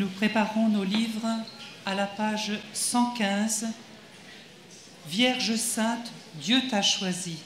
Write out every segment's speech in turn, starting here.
Nous préparons nos livres à la page 115. Vierge sainte, Dieu t'a choisi.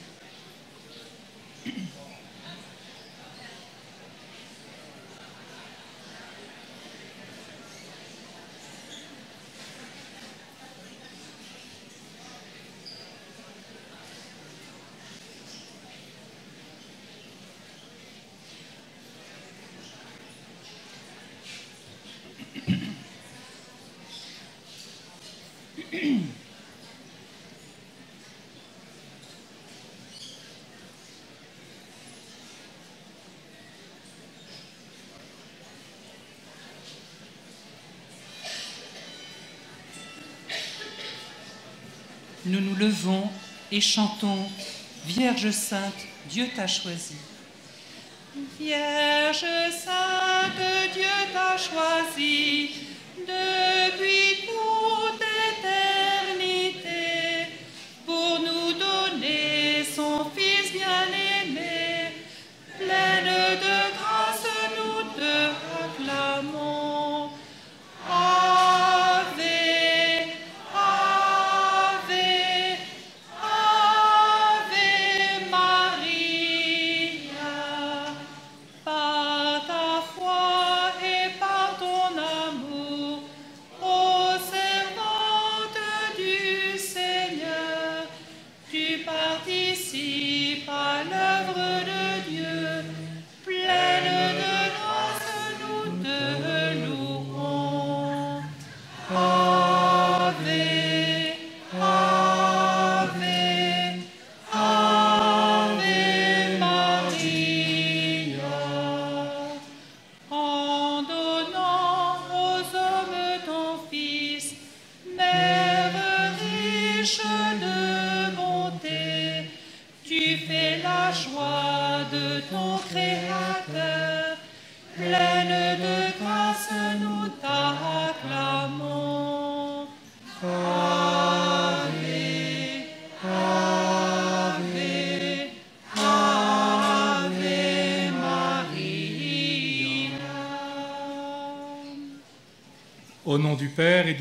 Nous nous levons et chantons Vierge sainte, Dieu t'a choisi. Vierge sainte, Dieu t'a choisi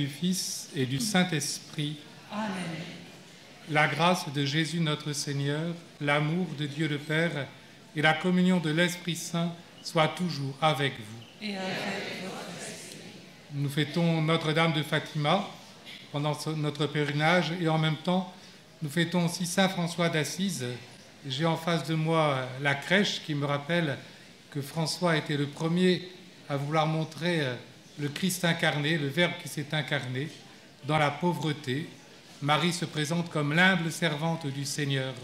du Fils et du Saint-Esprit, Amen. la grâce de Jésus notre Seigneur, l'amour de Dieu le Père et la communion de l'Esprit Saint soient toujours avec vous. Et avec votre esprit. Nous fêtons Notre-Dame de Fatima pendant notre pèlerinage et en même temps, nous fêtons aussi Saint François d'Assise. J'ai en face de moi la crèche qui me rappelle que François était le premier à vouloir montrer euh, le Christ incarné, le Verbe qui s'est incarné dans la pauvreté. Marie se présente comme l'humble servante du Seigneur.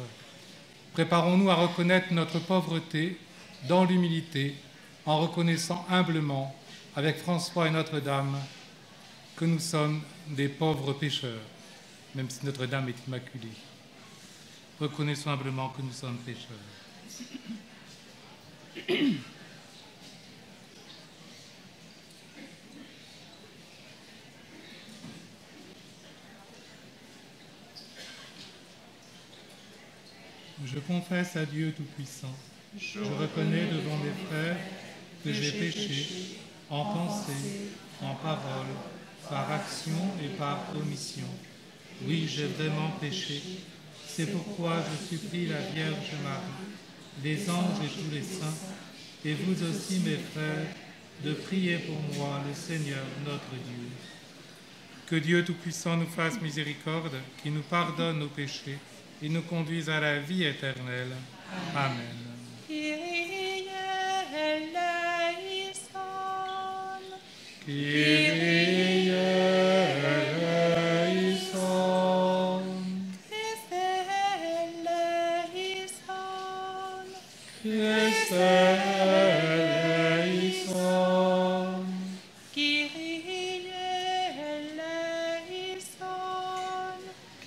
Préparons-nous à reconnaître notre pauvreté dans l'humilité, en reconnaissant humblement, avec François et Notre-Dame, que nous sommes des pauvres pécheurs, même si Notre-Dame est immaculée. Reconnaissons humblement que nous sommes pécheurs. Je confesse à Dieu Tout-Puissant. Je reconnais devant mes frères que j'ai péché en pensée, en parole, par action et par omission. Oui, j'ai vraiment péché. C'est pourquoi je supplie la Vierge Marie, les anges et tous les saints, et vous aussi mes frères, de prier pour moi le Seigneur notre Dieu. Que Dieu Tout-Puissant nous fasse miséricorde, qui nous pardonne nos péchés et nous conduise à la vie éternelle. Amen.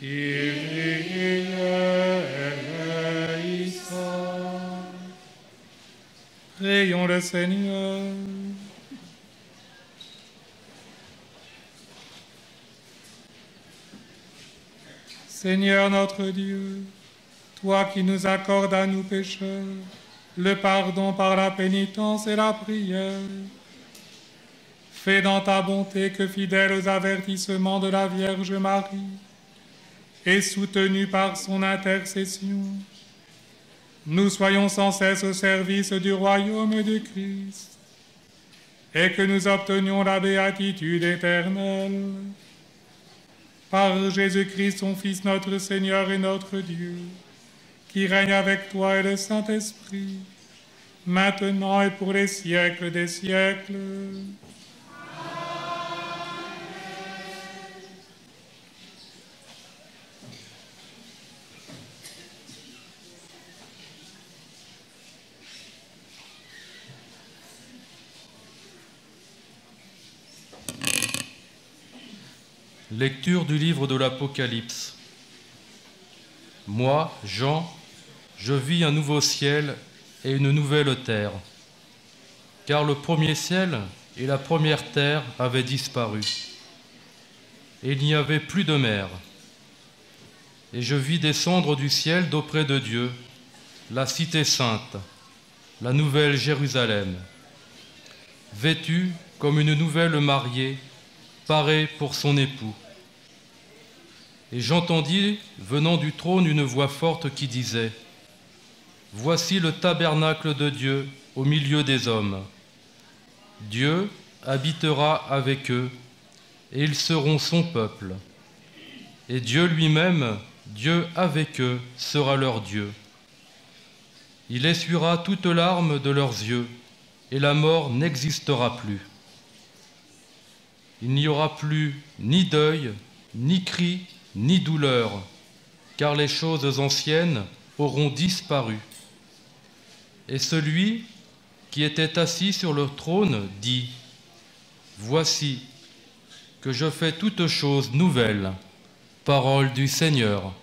Kyrie Le Seigneur. Seigneur notre Dieu, toi qui nous accordes à nous pécheurs le pardon par la pénitence et la prière, Fais dans ta bonté que, fidèle aux avertissements de la Vierge Marie, et soutenu par son intercession, nous soyons sans cesse au service du royaume de Christ, et que nous obtenions la béatitude éternelle. Par Jésus-Christ, son Fils, notre Seigneur et notre Dieu, qui règne avec toi et le Saint-Esprit, maintenant et pour les siècles des siècles. Lecture du livre de l'Apocalypse. Moi, Jean, je vis un nouveau ciel et une nouvelle terre, car le premier ciel et la première terre avaient disparu, et il n'y avait plus de mer. Et je vis descendre du ciel d'auprès de Dieu la cité sainte, la nouvelle Jérusalem, vêtue comme une nouvelle mariée, parée pour son époux. Et j'entendis, venant du trône, une voix forte qui disait, Voici le tabernacle de Dieu au milieu des hommes. Dieu habitera avec eux, et ils seront son peuple. Et Dieu lui-même, Dieu avec eux, sera leur Dieu. Il essuiera toute larme de leurs yeux, et la mort n'existera plus. Il n'y aura plus ni deuil, ni cri, ni douleur, car les choses anciennes auront disparu. Et celui qui était assis sur le trône dit, Voici que je fais toutes choses nouvelles. Parole du Seigneur.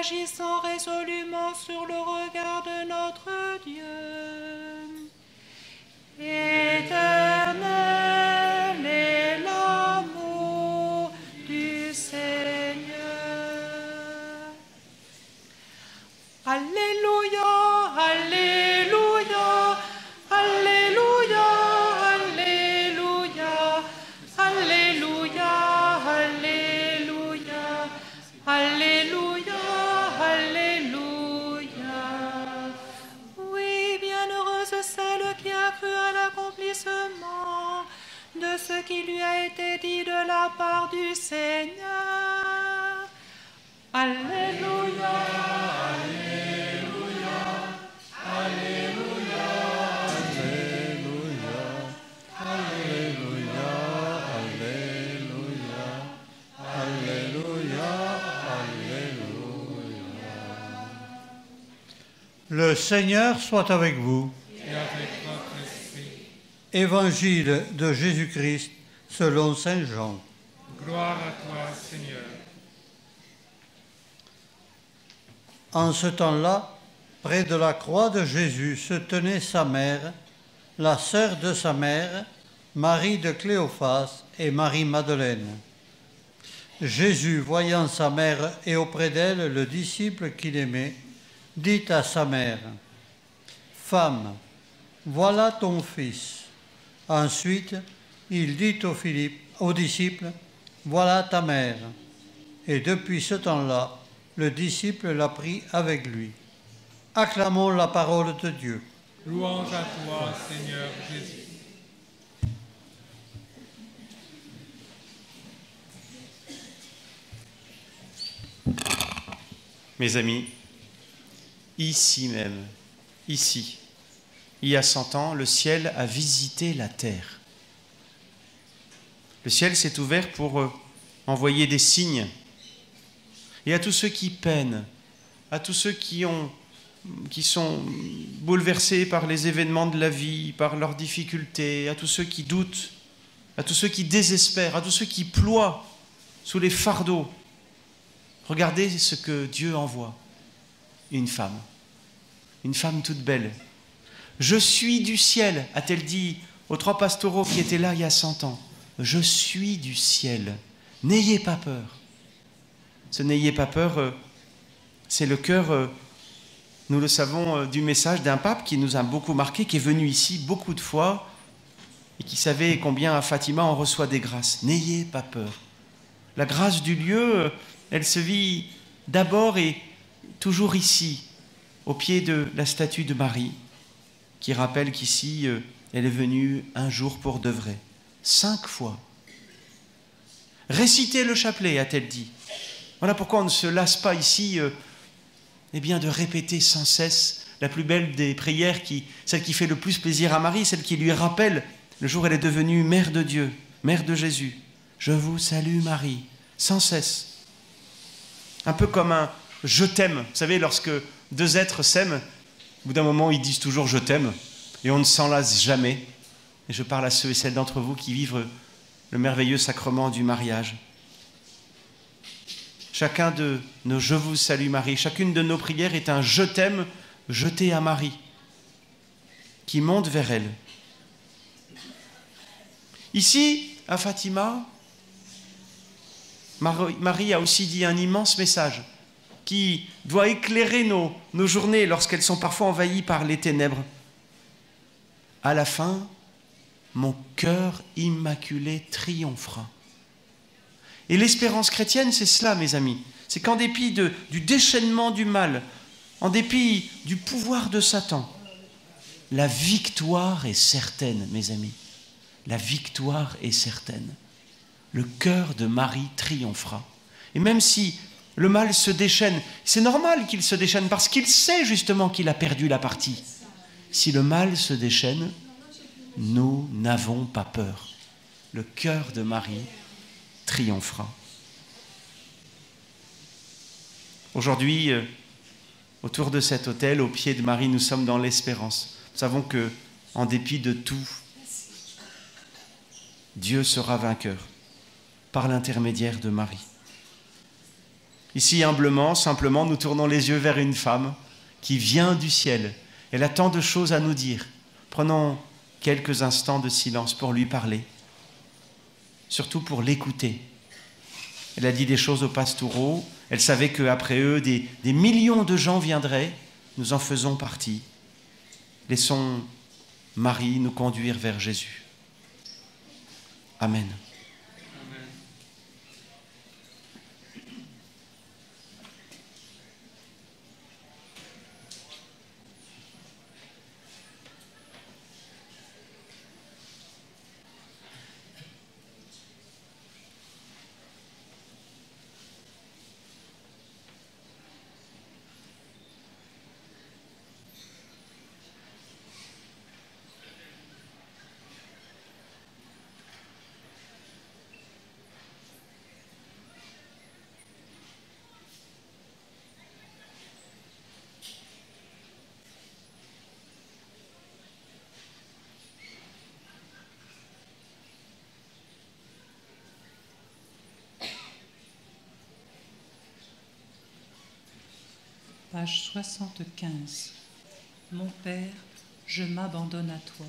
Agissant résolument sur le Seigneur soit avec vous. et avec votre esprit. Évangile de Jésus-Christ selon Saint Jean. Gloire à toi, Seigneur. En ce temps-là, près de la croix de Jésus se tenait sa mère, la sœur de sa mère, Marie de Cléophas et Marie-Madeleine. Jésus, voyant sa mère et auprès d'elle le disciple qu'il aimait, dit à sa mère, Femme, voilà ton fils. Ensuite, il dit au, Philippe, au disciple, Voilà ta mère. Et depuis ce temps-là, le disciple l'a pris avec lui. Acclamons la parole de Dieu. Louange à toi, Seigneur Jésus. Mes amis, ici même, ici, il y a cent ans, le ciel a visité la terre. Le ciel s'est ouvert pour euh, envoyer des signes. Et à tous ceux qui peinent, à tous ceux qui, ont, qui sont bouleversés par les événements de la vie, par leurs difficultés, à tous ceux qui doutent, à tous ceux qui désespèrent, à tous ceux qui ploient sous les fardeaux, regardez ce que Dieu envoie. Une femme, une femme toute belle. Je suis du ciel, a-t-elle dit aux trois pastoraux qui étaient là il y a cent ans. Je suis du ciel. N'ayez pas peur. Ce n'ayez pas peur, euh, c'est le cœur, euh, nous le savons, euh, du message d'un pape qui nous a beaucoup marqué, qui est venu ici beaucoup de fois et qui savait combien à Fatima on reçoit des grâces. N'ayez pas peur. La grâce du lieu, elle se vit d'abord et toujours ici, au pied de la statue de Marie, qui rappelle qu'ici, elle est venue un jour pour de vrai. Cinq fois. Récitez le chapelet, a-t-elle dit. Voilà pourquoi on ne se lasse pas ici euh, eh bien, de répéter sans cesse la plus belle des prières, celle qui fait le plus plaisir à Marie, celle qui lui rappelle le jour où elle est devenue mère de Dieu, mère de Jésus. Je vous salue Marie, sans cesse. Un peu comme un je t'aime. Vous savez, lorsque deux êtres s'aiment, au bout d'un moment, ils disent toujours je t'aime, et on ne s'en jamais. Et je parle à ceux et celles d'entre vous qui vivent le merveilleux sacrement du mariage. Chacun de nos Je vous salue Marie, chacune de nos prières est un Je t'aime jeté à Marie, qui monte vers elle. Ici, à Fatima, Marie a aussi dit un immense message qui doit éclairer nos, nos journées lorsqu'elles sont parfois envahies par les ténèbres. À la fin, mon cœur immaculé triomphera. Et l'espérance chrétienne, c'est cela, mes amis. C'est qu'en dépit du déchaînement du mal, en dépit du pouvoir de Satan, la victoire est certaine, mes amis. La victoire est certaine. Le cœur de Marie triomphera. Et même si le mal se déchaîne, c'est normal qu'il se déchaîne parce qu'il sait justement qu'il a perdu la partie. Si le mal se déchaîne, nous n'avons pas peur. Le cœur de Marie triomphera. Aujourd'hui, euh, autour de cet autel, au pied de Marie, nous sommes dans l'espérance. Nous savons que, en dépit de tout, Dieu sera vainqueur par l'intermédiaire de Marie. Ici, humblement, simplement, nous tournons les yeux vers une femme qui vient du ciel. Elle a tant de choses à nous dire. Prenons quelques instants de silence pour lui parler, surtout pour l'écouter. Elle a dit des choses aux pastoraux, elle savait qu'après eux, des millions de gens viendraient, nous en faisons partie. Laissons Marie nous conduire vers Jésus. Amen. Page 75. Mon Père, je m'abandonne à toi.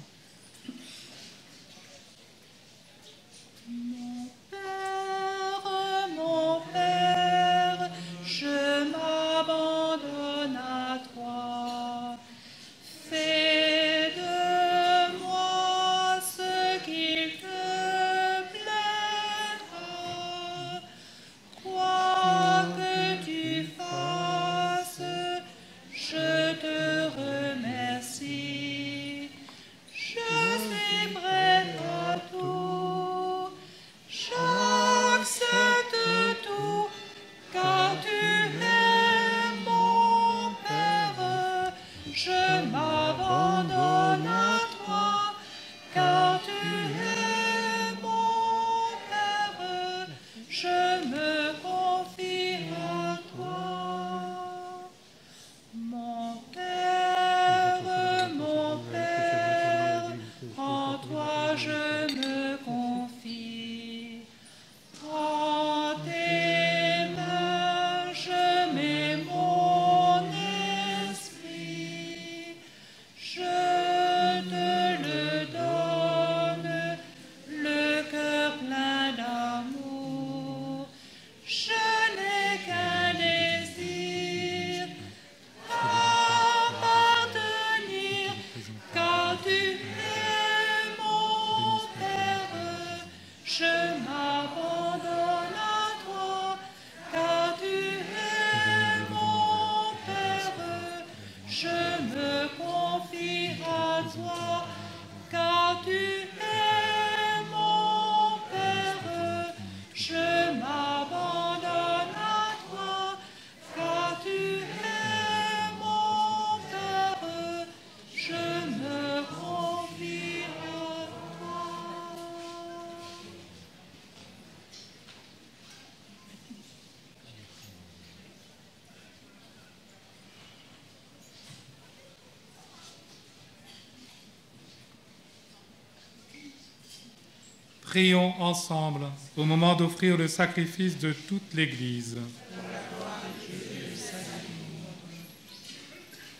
Prions ensemble au moment d'offrir le sacrifice de toute l'Église.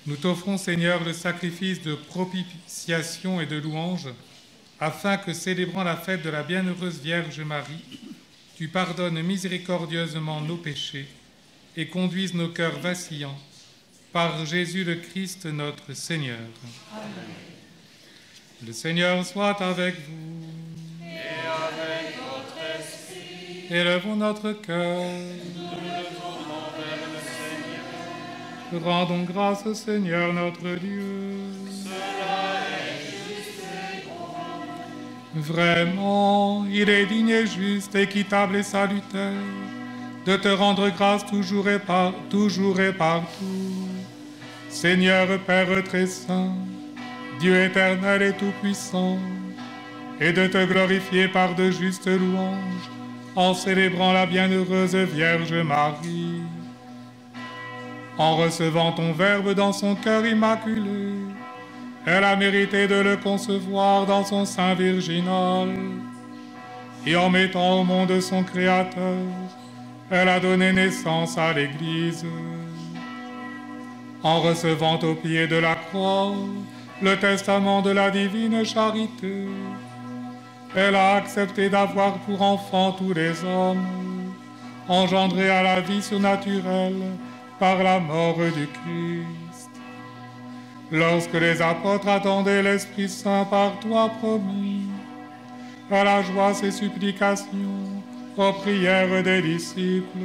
Nous t'offrons, Seigneur, le sacrifice de propitiation et de louange, afin que, célébrant la fête de la bienheureuse Vierge Marie, tu pardonnes miséricordieusement nos péchés et conduises nos cœurs vacillants par Jésus le Christ notre Seigneur. Le Seigneur soit avec vous. Élevons notre cœur. Rendons grâce au Seigneur notre Dieu. Vraiment, il est digne et juste, équitable et salutaire de te rendre grâce toujours et partout. Seigneur Père très saint, Dieu éternel et tout-puissant, et de te glorifier par de justes louanges en célébrant la bienheureuse Vierge Marie. En recevant ton Verbe dans son cœur immaculé, elle a mérité de le concevoir dans son sein virginal. Et en mettant au monde son Créateur, elle a donné naissance à l'Église. En recevant au pied de la croix le testament de la divine charité, elle a accepté d'avoir pour enfants tous les hommes, engendrés à la vie surnaturelle par la mort du Christ. Lorsque les apôtres attendaient l'Esprit Saint par toi promis, elle a joie ses supplications aux prières des disciples,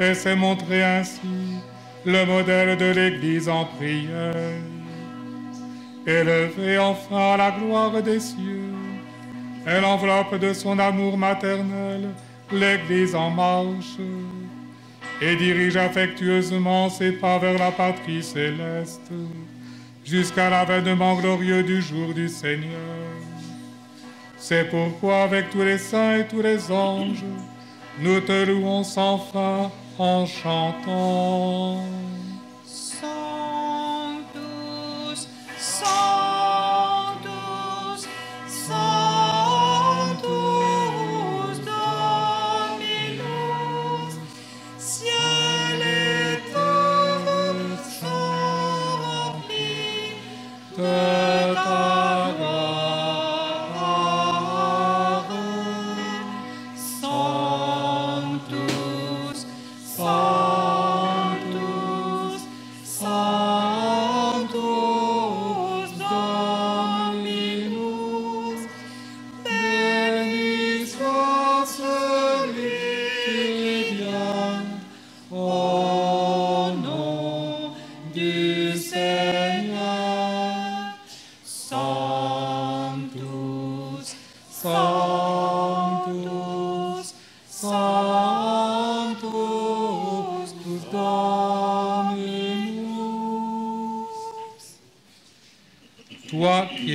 et s'est montré ainsi le modèle de l'Église en prière. Élevée enfin à la gloire des cieux, elle enveloppe de son amour maternel l'Église en marche et dirige affectueusement ses pas vers la patrie céleste jusqu'à l'avènement glorieux du jour du Seigneur. C'est pourquoi avec tous les saints et tous les anges, nous te louons sans fin en chantant.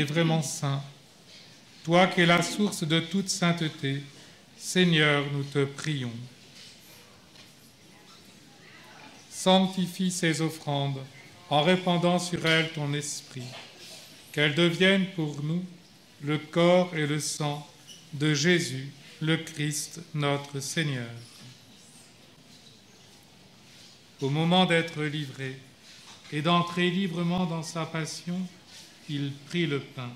Vraiment saint, toi qui es la source de toute sainteté, Seigneur, nous te prions. Sanctifie ces offrandes en répandant sur elles ton esprit, qu'elles deviennent pour nous le corps et le sang de Jésus, le Christ, notre Seigneur. Au moment d'être livré et d'entrer librement dans sa passion, il prit le pain,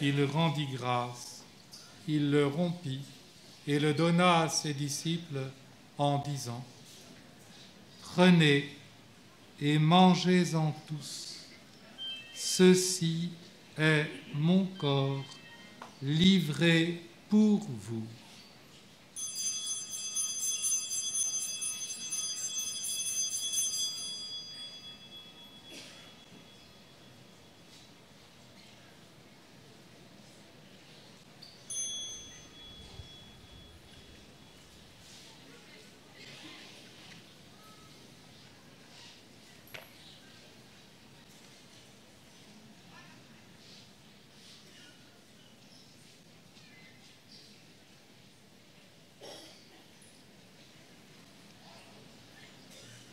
il rendit grâce, il le rompit et le donna à ses disciples en disant, Prenez et mangez-en tous. Ceci est mon corps livré pour vous.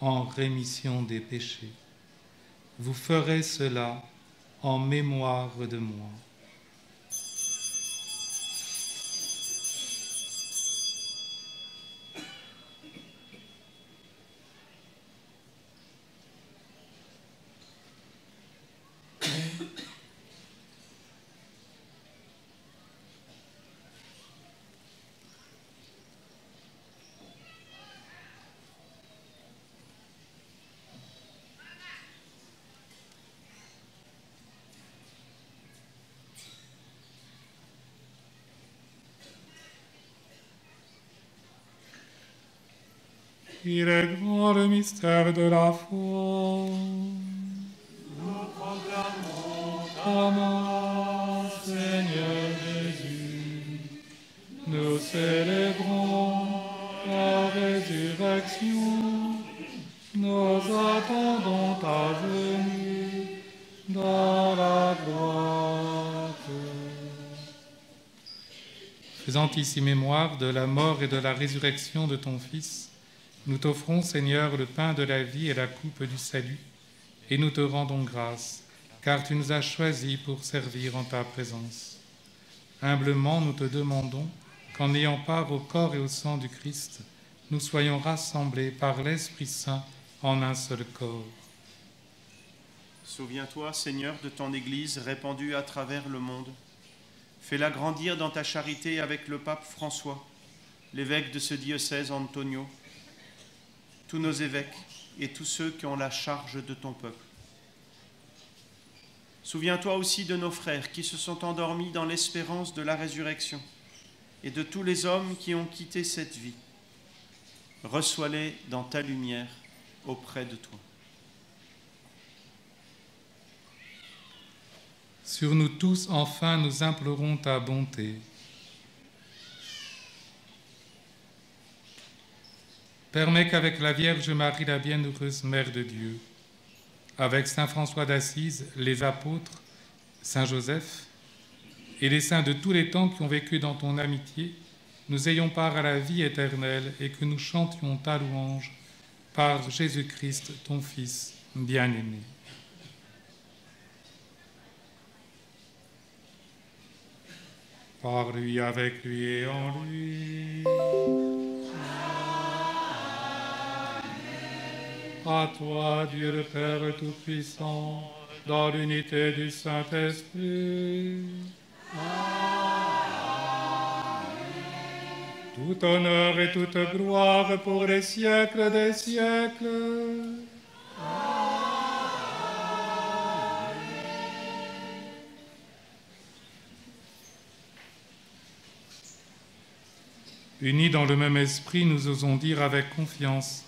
en rémission des péchés. Vous ferez cela en mémoire de moi. Il est grand le mystère de la foi. Nous proclamons ta mort, Seigneur Jésus. Nous célébrons ta résurrection. Nous attendons ta venue dans la gloire. Faisant ici mémoire de la mort et de la résurrection de ton Fils, nous t'offrons, Seigneur, le pain de la vie et la coupe du salut, et nous te rendons grâce, car tu nous as choisis pour servir en ta présence. Humblement, nous te demandons qu'en ayant part au corps et au sang du Christ, nous soyons rassemblés par l'Esprit Saint en un seul corps. Souviens-toi, Seigneur, de ton Église répandue à travers le monde. Fais-la grandir dans ta charité avec le pape François, l'évêque de ce diocèse Antonio, tous nos évêques et tous ceux qui ont la charge de ton peuple. Souviens-toi aussi de nos frères qui se sont endormis dans l'espérance de la résurrection et de tous les hommes qui ont quitté cette vie. Reçois-les dans ta lumière auprès de toi. Sur nous tous, enfin, nous implorons ta bonté. Permets qu'avec la Vierge Marie, la bienheureuse Mère de Dieu, avec Saint François d'Assise, les apôtres, Saint Joseph et les saints de tous les temps qui ont vécu dans ton amitié, nous ayons part à la vie éternelle et que nous chantions ta louange par Jésus-Christ, ton Fils bien-aimé. Par lui, avec lui et en lui. à toi, Dieu le Père Tout-Puissant, dans l'unité du Saint-Esprit. Tout honneur et toute gloire pour les siècles des siècles. Unis dans le même esprit, nous osons dire avec confiance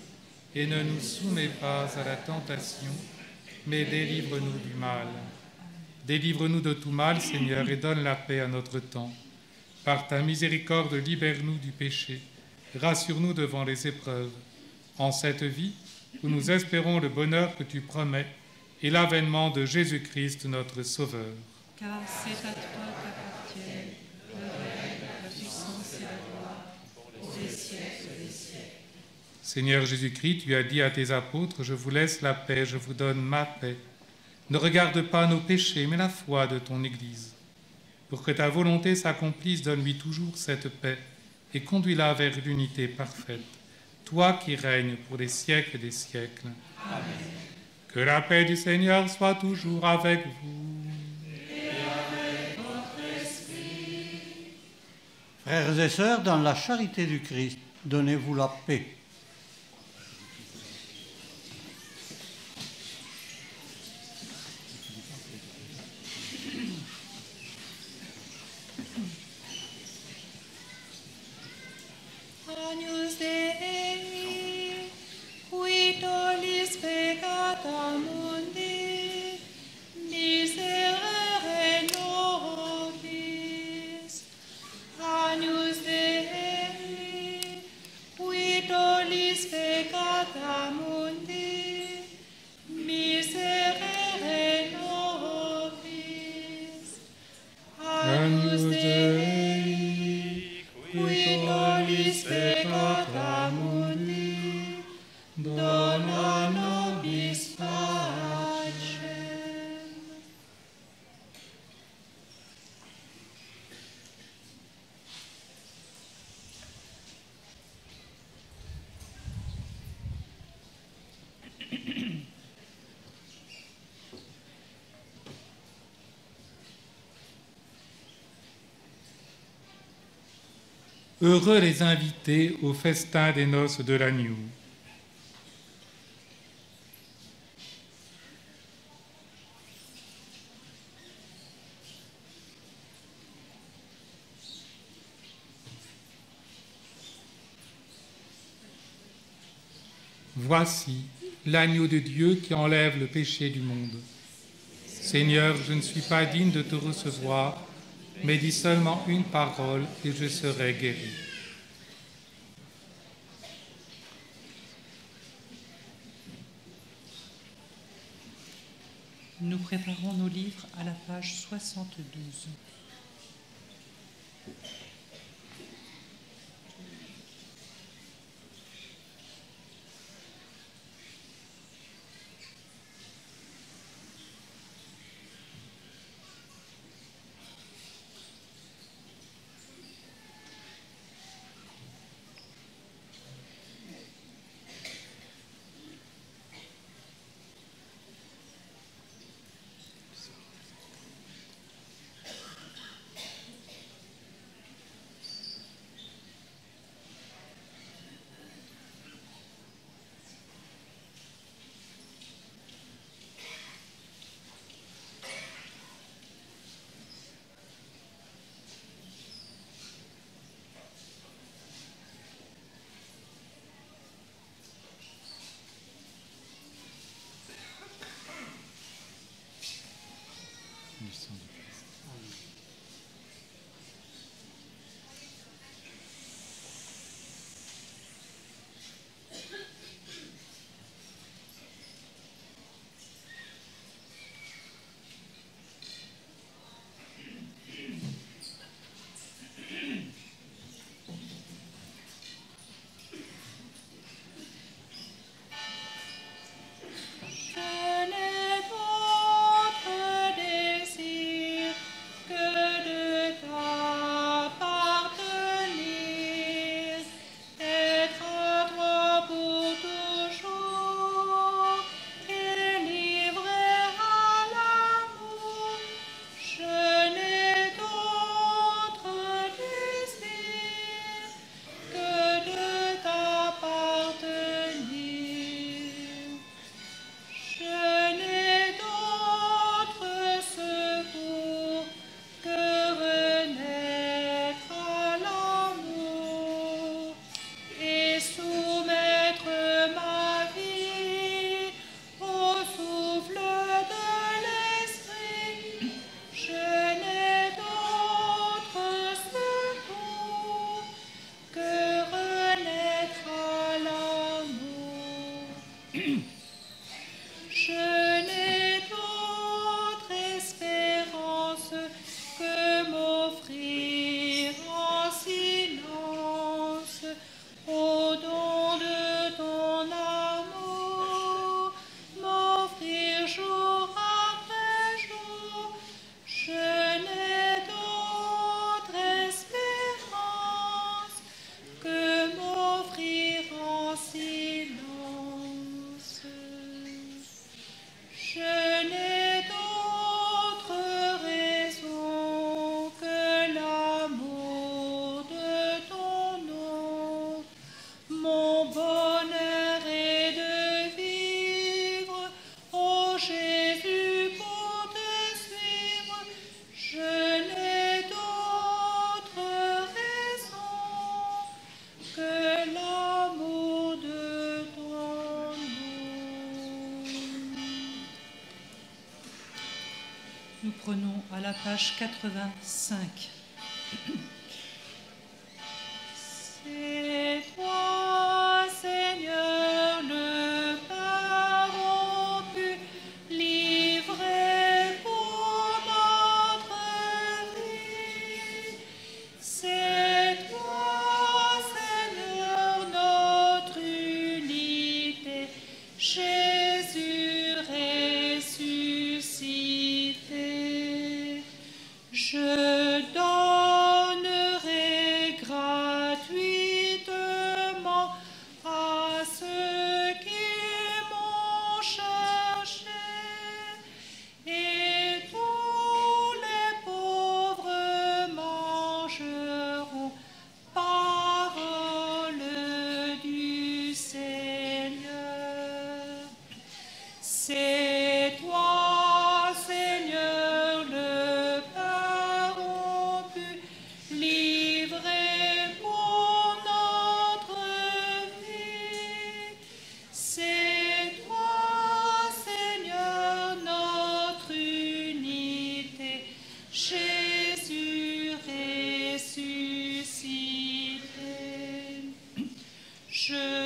et ne nous soumets pas à la tentation, mais délivre-nous du mal. Délivre-nous de tout mal, Seigneur, et donne la paix à notre temps. Par ta miséricorde, libère-nous du péché. Rassure-nous devant les épreuves. En cette vie où nous espérons le bonheur que tu promets et l'avènement de Jésus-Christ, notre Sauveur. Car c'est à toi le règne, la puissance et la gloire pour les siècles des siècles. Seigneur Jésus-Christ, tu as dit à tes apôtres, je vous laisse la paix, je vous donne ma paix. Ne regarde pas nos péchés, mais la foi de ton Église. Pour que ta volonté s'accomplisse, donne-lui toujours cette paix et conduis-la vers l'unité parfaite. Toi qui règnes pour les siècles des siècles. Que la paix du Seigneur soit toujours avec vous. Frères et sœurs, dans la charité du Christ, donnez-vous la paix. Dei, uitolis pecata mundi, miserere nobis. Agnus Dei, Heureux les invités au festin des noces de l'agneau. Voici l'agneau de Dieu qui enlève le péché du monde. Seigneur, je ne suis pas digne de te recevoir, mais dis seulement une parole et je serai guéri. Nous préparons nos livres à la page 72. Page 85. Je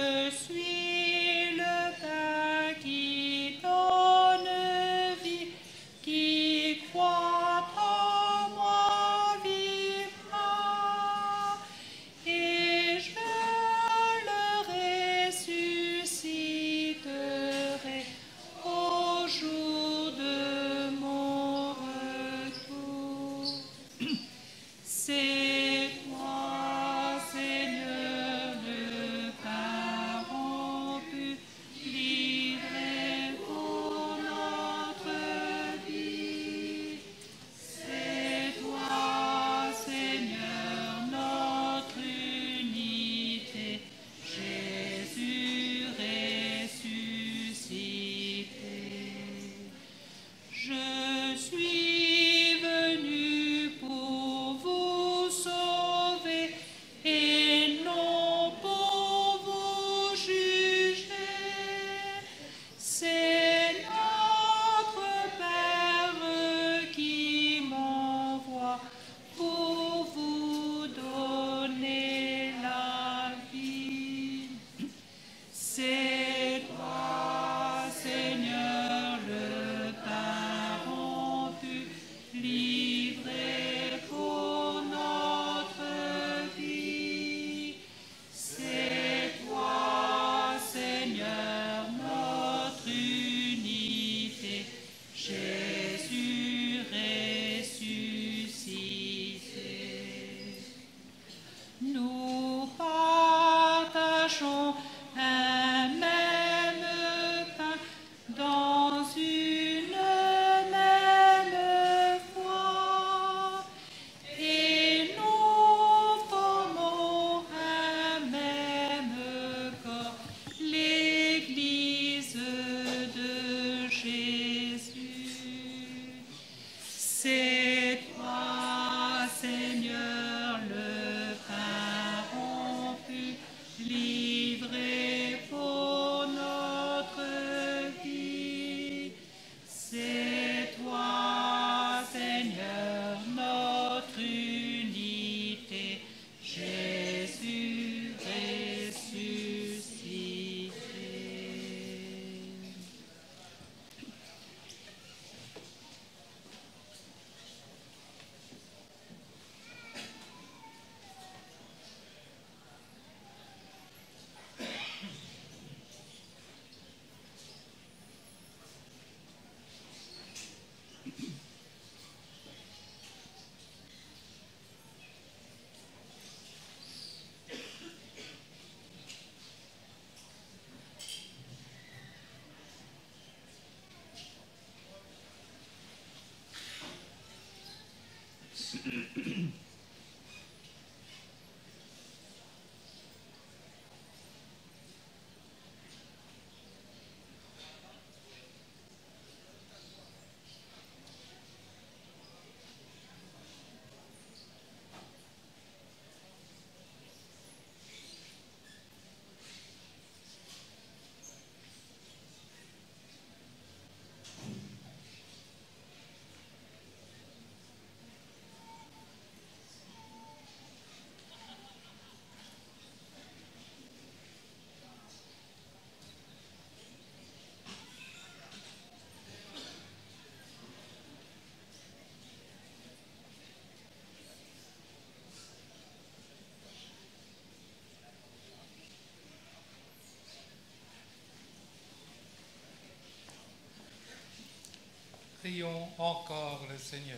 encore le Seigneur.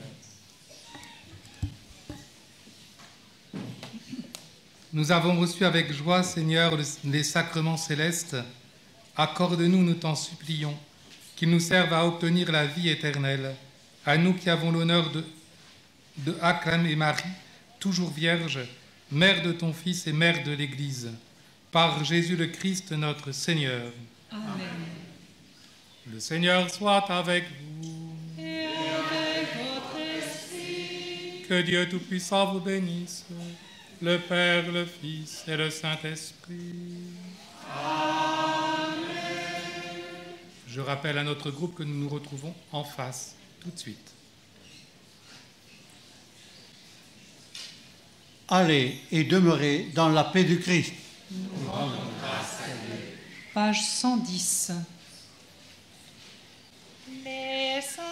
Nous avons reçu avec joie, Seigneur, les sacrements célestes. Accorde-nous, nous t'en supplions, qu'ils nous servent à obtenir la vie éternelle. À nous qui avons l'honneur de, de acclamer Marie, toujours vierge, mère de ton Fils et mère de l'Église, par Jésus le Christ notre Seigneur. Amen. Le Seigneur soit avec vous. Que Dieu Tout-Puissant vous bénisse, le Père, le Fils et le Saint-Esprit. Amen. Je rappelle à notre groupe que nous nous retrouvons en face tout de suite. Allez et demeurez dans la paix du Christ. Page 110. Les saints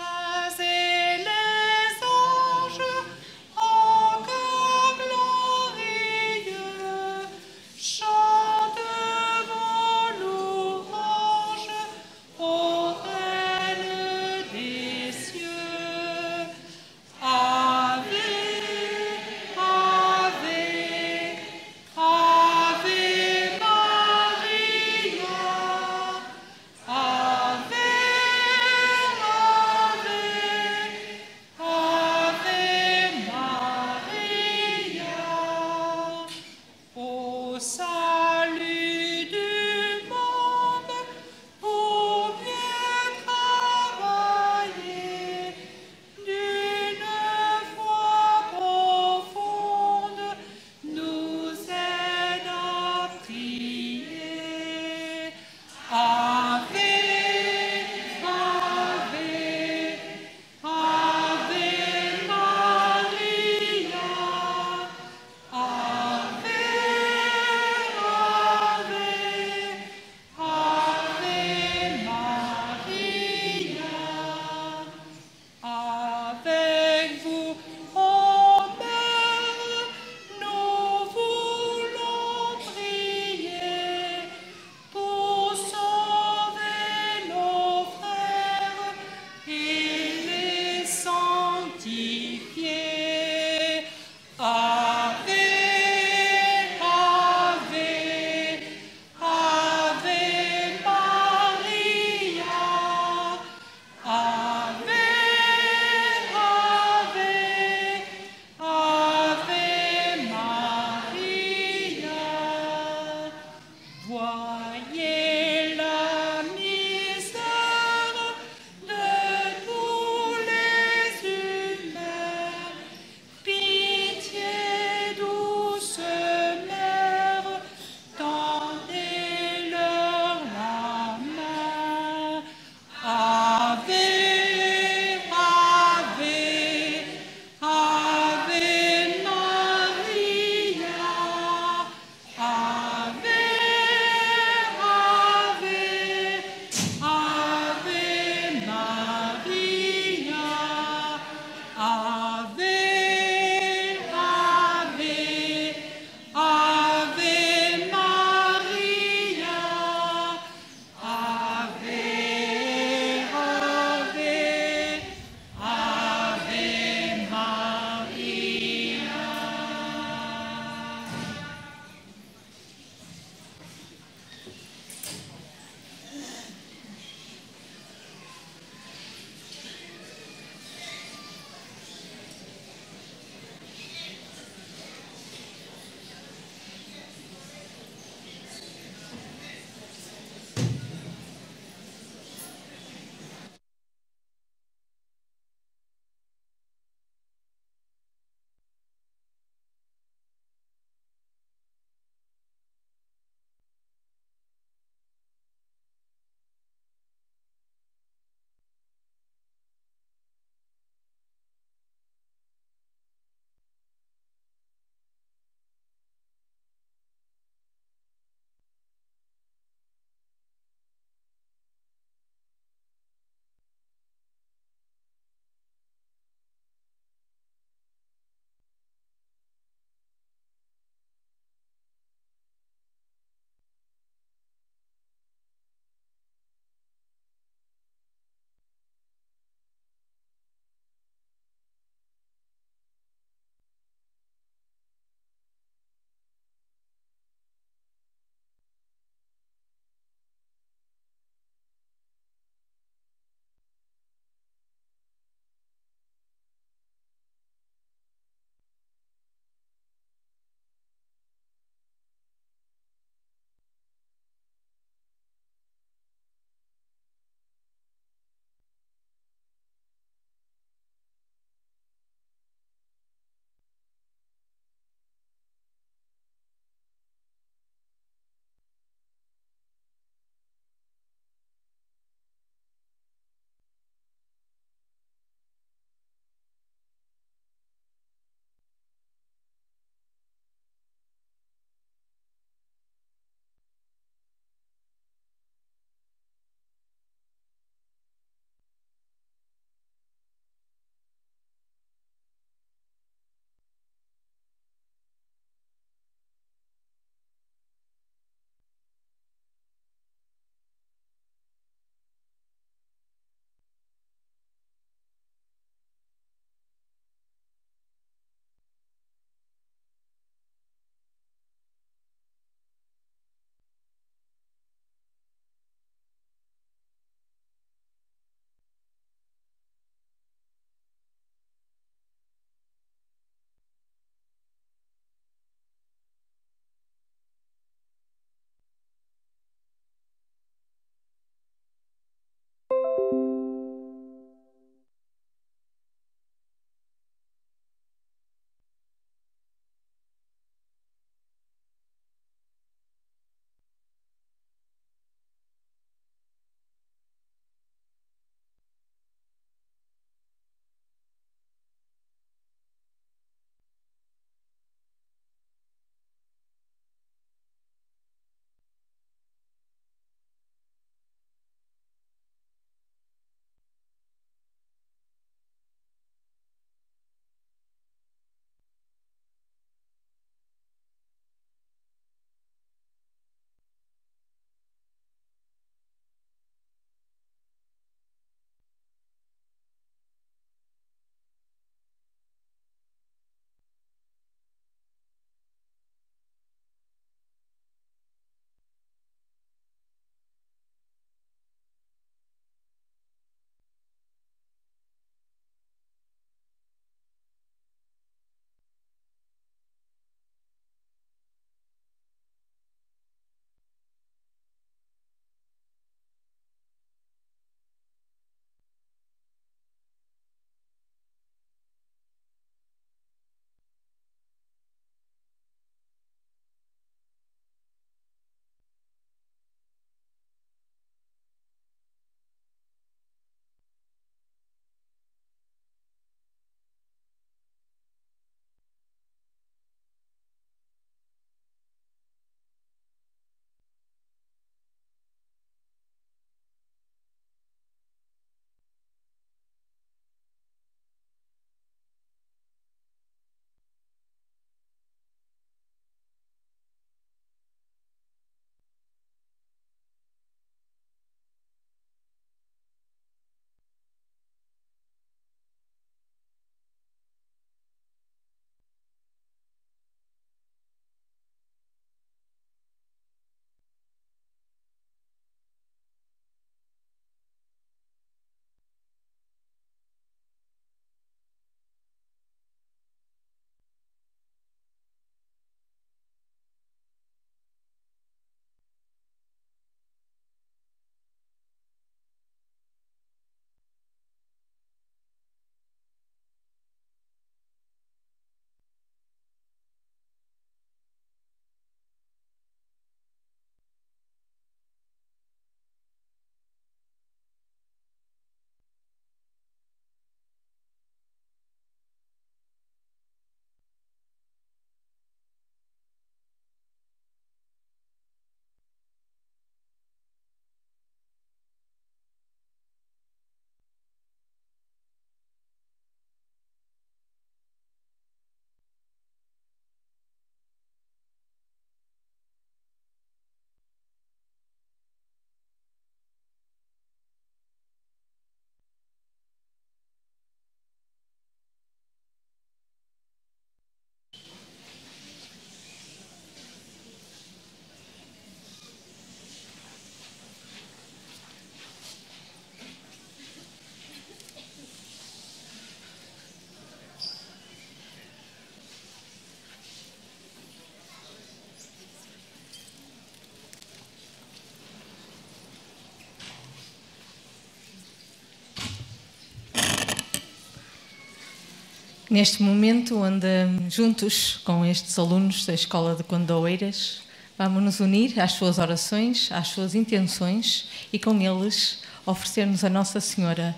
neste momento onde juntos com estes alunos da Escola de Condoeiras vamos nos unir às suas orações, às suas intenções e com eles oferecermos a Nossa Senhora.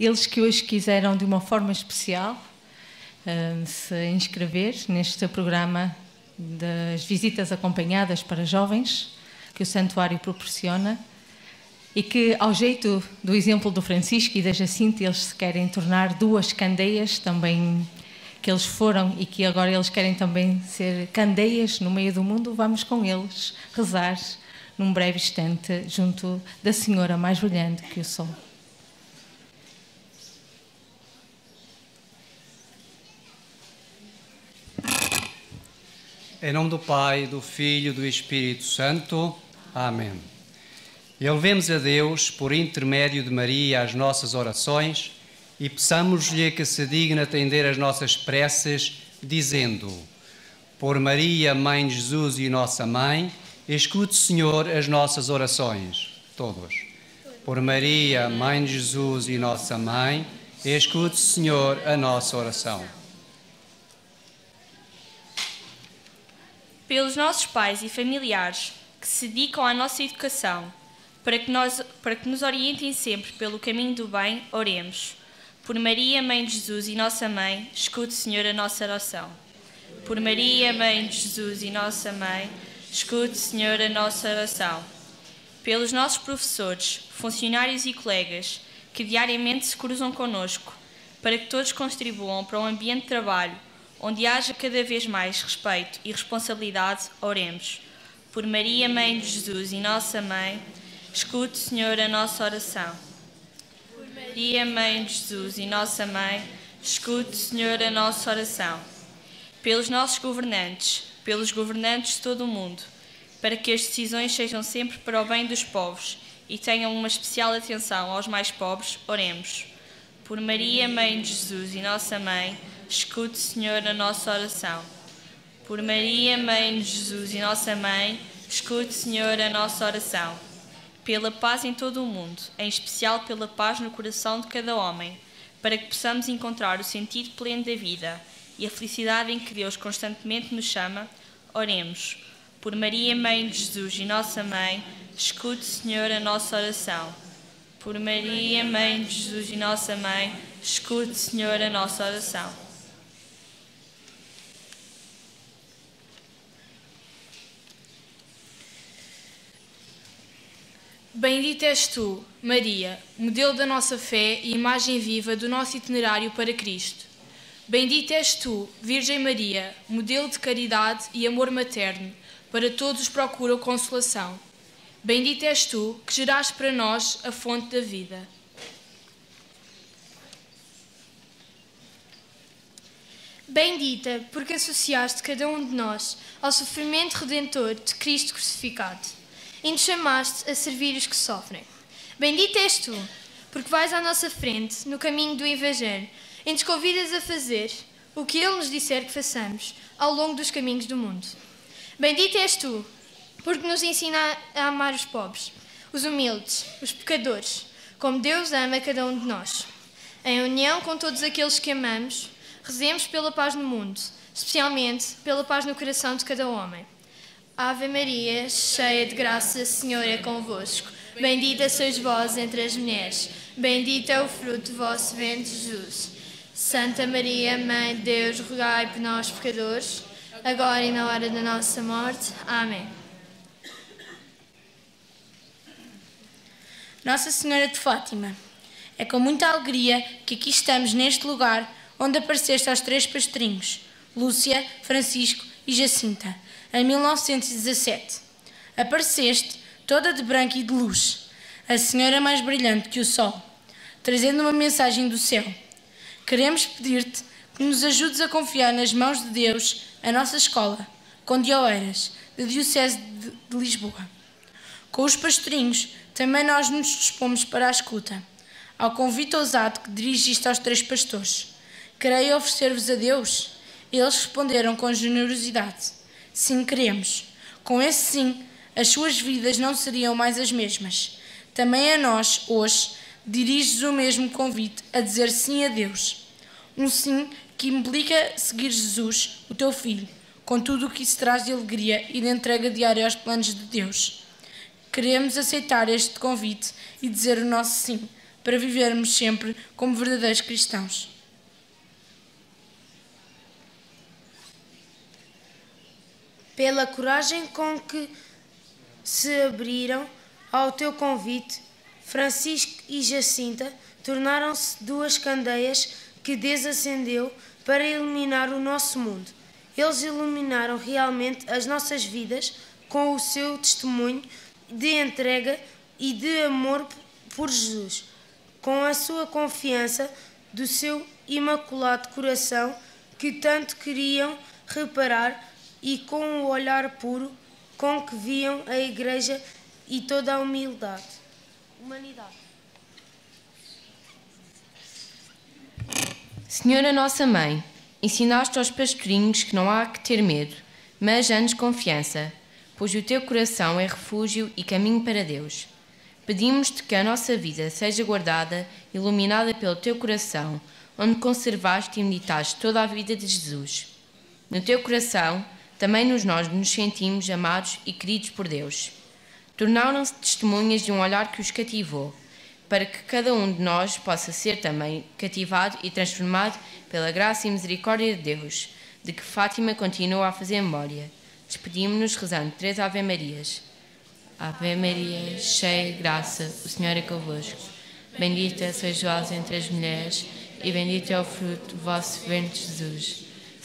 Eles que hoje quiseram de uma forma especial uh, se inscrever neste programa das visitas acompanhadas para jovens que o santuário proporciona e que, ao jeito do exemplo do Francisco e da Jacinta, eles se querem tornar duas candeias também que eles foram e que agora eles querem também ser candeias no meio do mundo, vamos com eles rezar num breve instante junto da Senhora mais brilhante que o sol. Em nome do Pai, do Filho e do Espírito Santo. Amém. Elevemos a Deus, por intermédio de Maria, as nossas orações e peçamos-lhe que se digne atender as nossas preces, dizendo: Por Maria, Mãe de Jesus e nossa Mãe, escute, Senhor, as nossas orações. Todos. Por Maria, Mãe de Jesus e nossa Mãe, escute, Senhor, a nossa oração. Pelos nossos pais e familiares que se dedicam à nossa educação, para que, nós, para que nos orientem sempre pelo caminho do bem, oremos. Por Maria, Mãe de Jesus e Nossa Mãe, escute, Senhor, a nossa oração. Por Maria, Mãe de Jesus e Nossa Mãe, escute, Senhor, a nossa oração. Pelos nossos professores, funcionários e colegas que diariamente se cruzam conosco, para que todos contribuam para um ambiente de trabalho onde haja cada vez mais respeito e responsabilidade, oremos. Por Maria, Mãe de Jesus e Nossa Mãe, escute, Senhor, a nossa oração. Maria, Mãe de Jesus e Nossa Mãe, escute, Senhor, a nossa oração. Pelos nossos governantes, pelos governantes de todo o mundo, para que as decisões sejam sempre para o bem dos povos e tenham uma especial atenção aos mais pobres, oremos. Por Maria, Mãe de Jesus e Nossa Mãe, escute, Senhor, a nossa oração. Por Maria, Mãe de Jesus e Nossa Mãe, escute, Senhor, a nossa oração pela paz em todo o mundo, em especial pela paz no coração de cada homem, para que possamos encontrar o sentido pleno da vida e a felicidade em que Deus constantemente nos chama, oremos. Por Maria, Mãe de Jesus e Nossa Mãe, escute, Senhor, a nossa oração. Por Maria, Mãe de Jesus e Nossa Mãe, escute, Senhor, a nossa oração. Bendita és tu, Maria, modelo da nossa fé e imagem viva do nosso itinerário para Cristo. Bendita és tu, Virgem Maria, modelo de caridade e amor materno, para todos procura consolação. Bendita és tu, que geraste para nós a fonte da vida. Bendita, porque associaste cada um de nós ao sofrimento redentor de Cristo crucificado e nos chamaste a servir os que sofrem. Bendita és tu, porque vais à nossa frente no caminho do Evangelho e nos convidas a fazer o que Ele nos disser que façamos ao longo dos caminhos do mundo. Bendita és tu, porque nos ensina a amar os pobres, os humildes, os pecadores, como Deus ama cada um de nós. Em união com todos aqueles que amamos, rezemos pela paz no mundo, especialmente pela paz no coração de cada homem. Ave Maria, cheia de graça, Senhor é convosco. Bendita sois vós entre as mulheres. Bendito é o fruto do vosso ventre, Jesus. Santa Maria, Mãe de Deus, rogai por nós, pecadores, agora e na hora da nossa morte. Amém. Nossa Senhora de Fátima, é com muita alegria que aqui estamos neste lugar onde apareceste aos três pastorinhos, Lúcia, Francisco e Jacinta em 1917. Apareceste, toda de branco e de luz, a senhora mais brilhante que o sol, trazendo uma mensagem do céu. Queremos pedir-te que nos ajudes a confiar nas mãos de Deus a nossa escola, com Dioeiras, da Diocese de, de Lisboa. Com os pastorinhos, também nós nos dispomos para a escuta, ao convite ousado que dirigiste aos três pastores. Querei oferecer-vos a Deus? Eles responderam com generosidade. Sim, queremos. Com esse sim, as suas vidas não seriam mais as mesmas. Também a nós, hoje, diriges o mesmo convite a dizer sim a Deus. Um sim que implica seguir Jesus, o teu filho, com tudo o que isso traz de alegria e de entrega diária aos planos de Deus. Queremos aceitar este convite e dizer o nosso sim, para vivermos sempre como verdadeiros cristãos. Pela coragem com que se abriram ao teu convite, Francisco e Jacinta tornaram-se duas candeias que Deus acendeu para iluminar o nosso mundo. Eles iluminaram realmente as nossas vidas com o seu testemunho de entrega e de amor por Jesus, com a sua confiança do seu imaculado coração que tanto queriam reparar e com o olhar puro com que viam a Igreja e toda a humildade. Humanidade. Senhora Nossa Mãe, ensinaste aos pastorinhos que não há que ter medo, mas antes confiança, pois o teu coração é refúgio e caminho para Deus. Pedimos-te que a nossa vida seja guardada, iluminada pelo teu coração, onde conservaste e meditaste toda a vida de Jesus. No teu coração, também nos nós nos sentimos amados e queridos por Deus. Tornaram-se testemunhas de um olhar que os cativou, para que cada um de nós possa ser também cativado e transformado pela graça e misericórdia de Deus, de que Fátima continua a fazer memória. Despedimos-nos rezando três Ave Marias. Ave Maria, cheia de graça, o Senhor é convosco. Bendita sois vós entre as mulheres, e bendito é o fruto do vosso ventre, Jesus.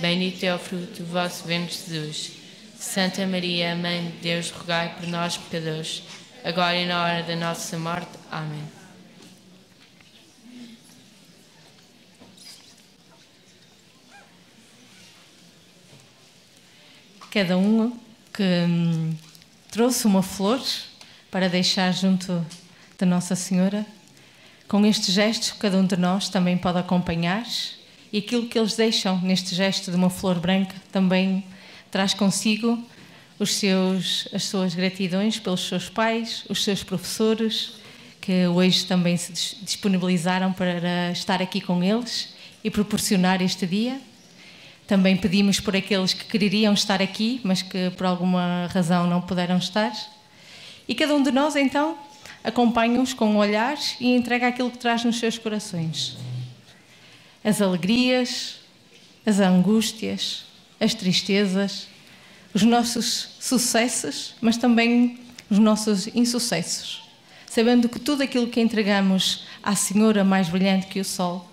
bendito é o fruto do vosso ventre, Jesus. Santa Maria, Mãe de Deus, rogai por nós, pecadores, agora e na hora da nossa morte. Amém. Cada um que hum, trouxe uma flor para deixar junto da Nossa Senhora. Com este gesto, cada um de nós também pode acompanhar e aquilo que eles deixam neste gesto de uma flor branca também traz consigo os seus, as suas gratidões pelos seus pais, os seus professores, que hoje também se disponibilizaram para estar aqui com eles e proporcionar este dia. Também pedimos por aqueles que queriam estar aqui, mas que por alguma razão não puderam estar. E cada um de nós, então, acompanha-os com um olhar e entrega aquilo que traz nos seus corações. As alegrias, as angústias, as tristezas, os nossos sucessos, mas também os nossos insucessos. Sabendo que tudo aquilo que entregamos à Senhora mais brilhante que o sol,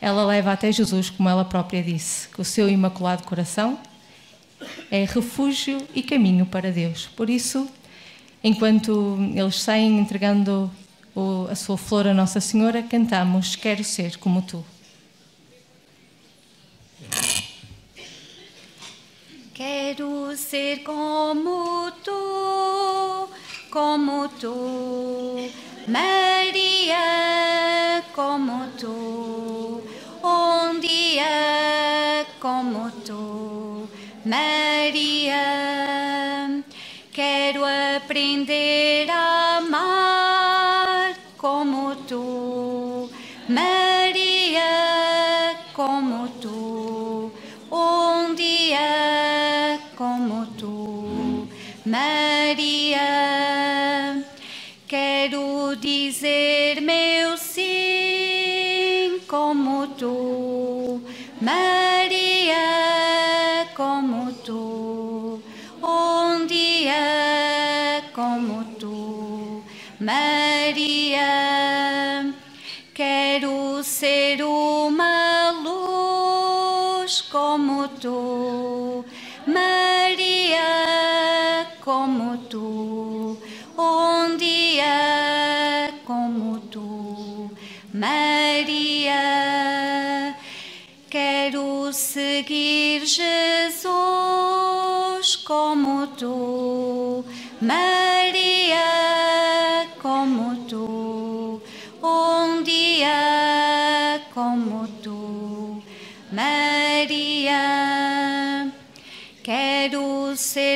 ela leva até Jesus, como ela própria disse, que o seu imaculado coração é refúgio e caminho para Deus. Por isso, enquanto eles saem entregando a sua flor à Nossa Senhora, cantamos Quero ser como tu. Quero ser como tu, como tu, Maria, como tu, um dia como tu, Maria. Quero aprender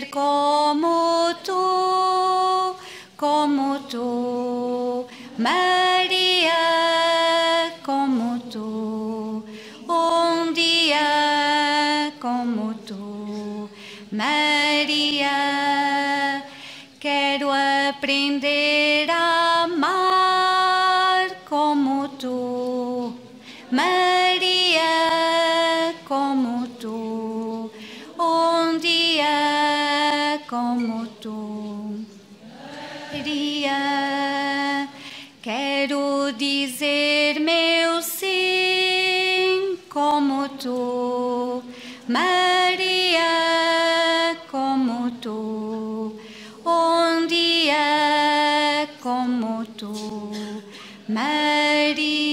como tu, como tu, tu, um dia como tu, Maria.